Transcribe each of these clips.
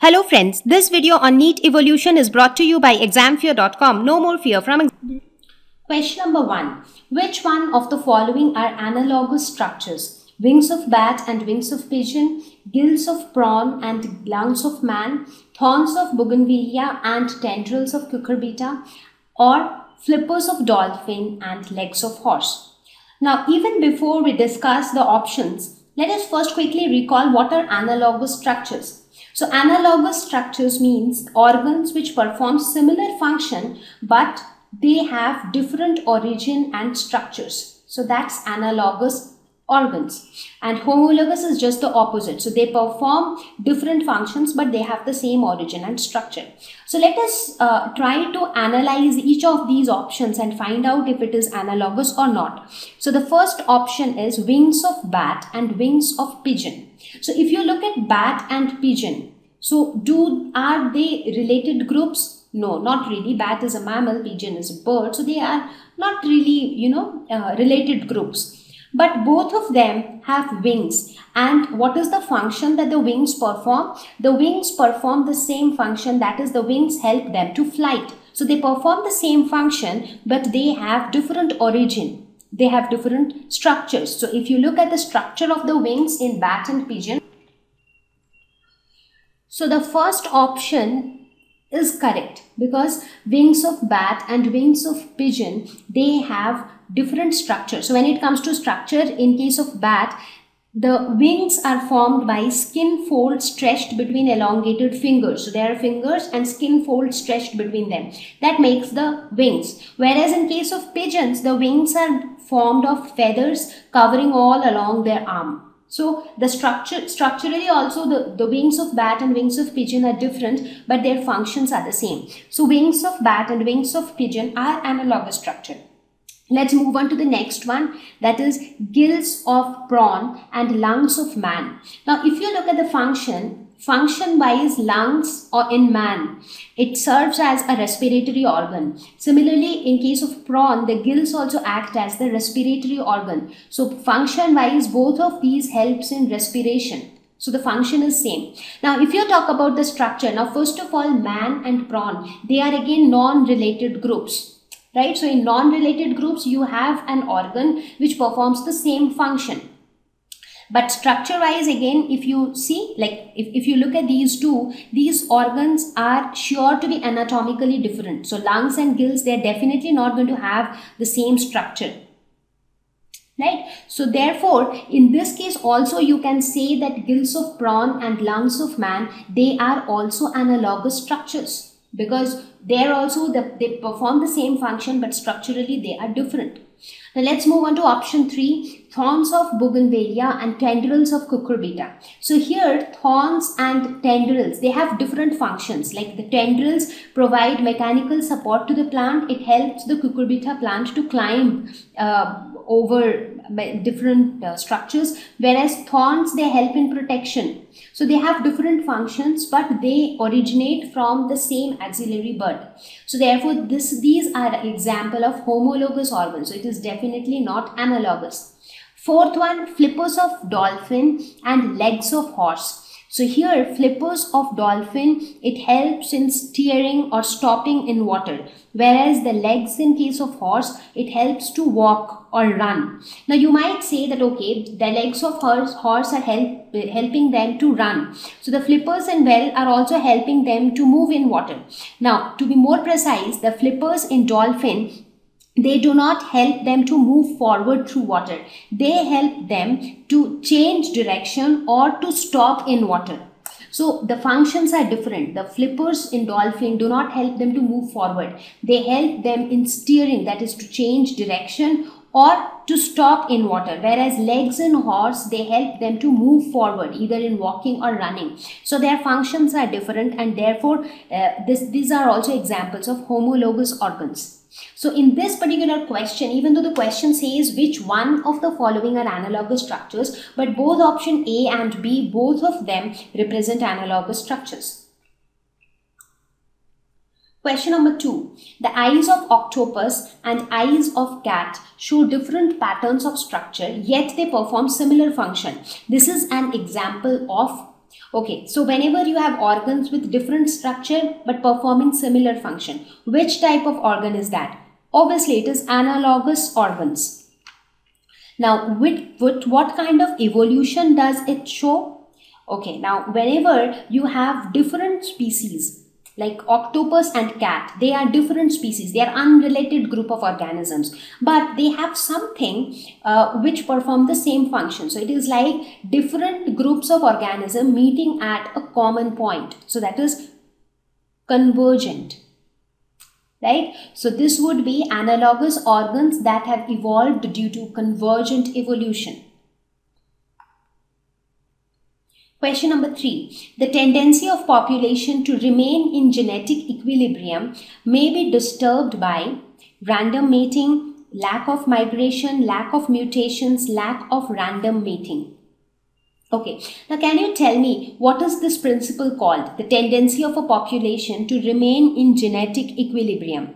Hello friends, this video on NEET evolution is brought to you by examfear.com. No more fear from Question number 1. Which one of the following are analogous structures? Wings of bat and wings of pigeon, gills of prawn and lungs of man, thorns of bougainvillea and tendrils of cucurbita, or flippers of dolphin and legs of horse. Now, even before we discuss the options, let us first quickly recall what are analogous structures. So analogous structures means organs which perform similar function but they have different origin and structures. So that's analogous organs. And homologous is just the opposite. So they perform different functions but they have the same origin and structure. So let us uh, try to analyze each of these options and find out if it is analogous or not. So the first option is wings of bat and wings of pigeon so if you look at bat and pigeon so do are they related groups? No not really. Bat is a mammal pigeon is a bird. So they are not really you know uh, related groups. But both of them have wings. And what is the function that the wings perform? The wings perform the same function. That is the wings help them to flight. So they perform the same function but they have different origin they have different structures. So if you look at the structure of the wings in bat and pigeon so the first option is correct because wings of bat and wings of pigeon they have different structure. So when it comes to structure in case of bat the wings are formed by skin folds stretched between elongated fingers so there are fingers and skin folds stretched between them that makes the wings whereas in case of pigeons the wings are formed of feathers covering all along their arm so the structure, structurally also the, the wings of bat and wings of pigeon are different, but their functions are the same. So wings of bat and wings of pigeon are analogous structure. Let's move on to the next one. That is gills of prawn and lungs of man. Now if you look at the function, function wise lungs or in man. It serves as a respiratory organ. Similarly in case of prawn the gills also act as the respiratory organ. So function wise both of these helps in respiration. So the function is same. Now if you talk about the structure now first of all man and prawn they are again non-related groups right? So in non-related groups you have an organ which performs the same function. But structure wise again if you see like if, if you look at these two these organs are sure to be anatomically different. So lungs and gills they're definitely not going to have the same structure. Right? So therefore in this case also you can say that gills of prawn and lungs of man they are also analogous structures because they're also the, they perform the same function but structurally they are different. Now let's move on to option 3, thorns of bougainvillea and tendrils of cucurbita. So here thorns and tendrils, they have different functions. Like the tendrils provide mechanical support to the plant. It helps the cucurbita plant to climb uh, over different uh, structures whereas thorns they help in protection so they have different functions but they originate from the same axillary bud so therefore this these are example of homologous organs so it is definitely not analogous fourth one flippers of dolphin and legs of horse so here flippers of dolphin, it helps in steering or stopping in water. Whereas the legs in case of horse, it helps to walk or run. Now you might say that okay, the legs of horse, horse are help, helping them to run. So the flippers and bell are also helping them to move in water. Now to be more precise, the flippers in dolphin they do not help them to move forward through water. They help them to change direction or to stop in water. So the functions are different. The flippers in dolphin do not help them to move forward. They help them in steering, that is to change direction or to stop in water. Whereas legs in horse, they help them to move forward either in walking or running. So their functions are different and therefore uh, this, these are also examples of homologous organs. So in this particular question, even though the question says which one of the following are analogous structures, but both option A and B, both of them represent analogous structures. Question number two. The eyes of octopus and eyes of cat show different patterns of structure, yet they perform similar function. This is an example of Okay, so whenever you have organs with different structure but performing similar function, which type of organ is that? Obviously, it is analogous organs. Now, with, with what kind of evolution does it show? Okay, now whenever you have different species like octopus and cat they are different species. They are unrelated group of organisms. But they have something uh, which perform the same function. So it is like different groups of organism meeting at a common point. So that is convergent. Right? So this would be analogous organs that have evolved due to convergent evolution Question number three. The tendency of population to remain in genetic equilibrium may be disturbed by random mating, lack of migration, lack of mutations, lack of random mating. Okay, now can you tell me what is this principle called? The tendency of a population to remain in genetic equilibrium.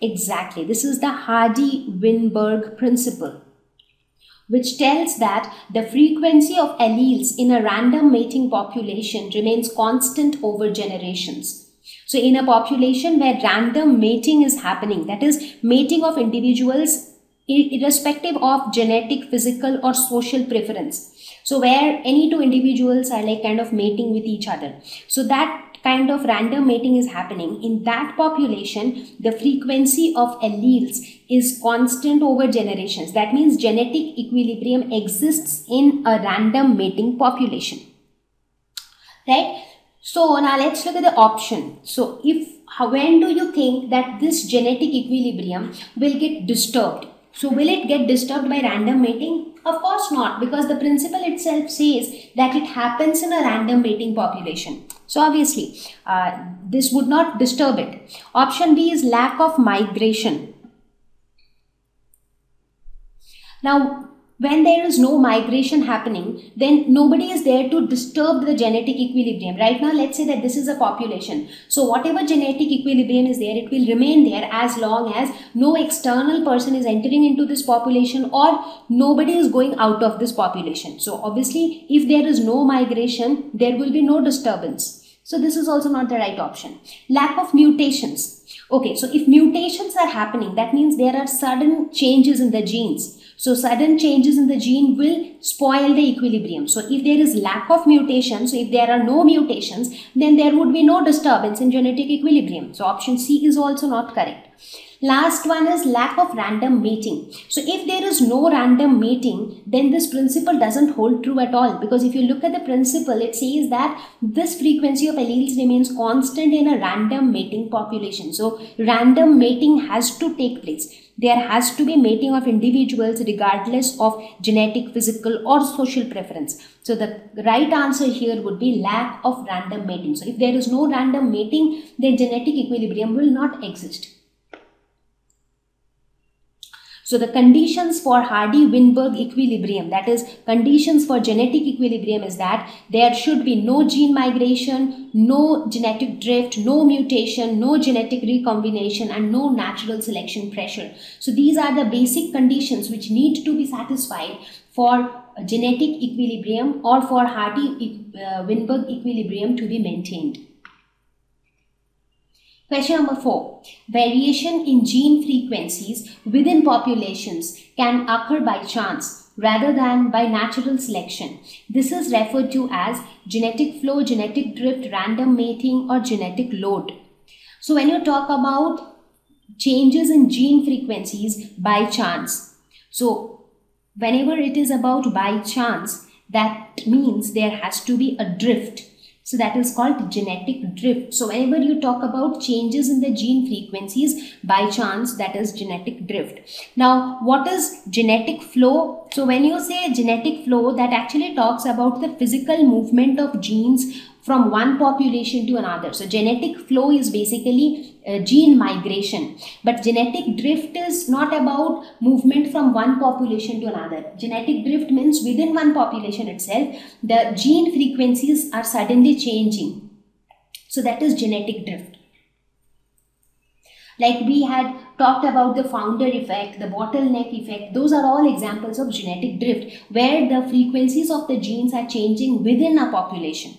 Exactly, this is the Hardy-Weinberg principle which tells that the frequency of alleles in a random mating population remains constant over generations. So in a population where random mating is happening, that is mating of individuals irrespective of genetic, physical or social preference. So where any two individuals are like kind of mating with each other. So that kind of random mating is happening, in that population, the frequency of alleles is constant over generations. That means genetic equilibrium exists in a random mating population. Right? So now let's look at the option. So if when do you think that this genetic equilibrium will get disturbed? So will it get disturbed by random mating? Of course not because the principle itself says that it happens in a random mating population. So obviously uh, this would not disturb it. Option B is lack of migration. Now when there is no migration happening, then nobody is there to disturb the genetic equilibrium. Right now, let's say that this is a population. So whatever genetic equilibrium is there, it will remain there as long as no external person is entering into this population or nobody is going out of this population. So obviously, if there is no migration, there will be no disturbance. So this is also not the right option. Lack of mutations. Okay, so if mutations are happening, that means there are sudden changes in the genes. So sudden changes in the gene will spoil the equilibrium. So if there is lack of mutations, so if there are no mutations, then there would be no disturbance in genetic equilibrium. So option C is also not correct. Last one is lack of random mating. So if there is no random mating, then this principle doesn't hold true at all. Because if you look at the principle, it says that this frequency of alleles remains constant in a random mating population. So random mating has to take place. There has to be mating of individuals regardless of genetic, physical or social preference. So the right answer here would be lack of random mating. So if there is no random mating, then genetic equilibrium will not exist. So the conditions for Hardy-Weinberg equilibrium, that is conditions for genetic equilibrium is that there should be no gene migration, no genetic drift, no mutation, no genetic recombination and no natural selection pressure. So these are the basic conditions which need to be satisfied for genetic equilibrium or for Hardy-Weinberg uh, equilibrium to be maintained. Question number four. Variation in gene frequencies within populations can occur by chance rather than by natural selection. This is referred to as genetic flow, genetic drift, random mating or genetic load. So when you talk about changes in gene frequencies by chance. So whenever it is about by chance, that means there has to be a drift so that is called genetic drift. So whenever you talk about changes in the gene frequencies by chance, that is genetic drift. Now, what is genetic flow? So when you say genetic flow, that actually talks about the physical movement of genes from one population to another. So genetic flow is basically uh, gene migration. But genetic drift is not about movement from one population to another. Genetic drift means within one population itself, the gene frequencies are suddenly changing. So that is genetic drift. Like we had talked about the founder effect, the bottleneck effect. Those are all examples of genetic drift where the frequencies of the genes are changing within a population.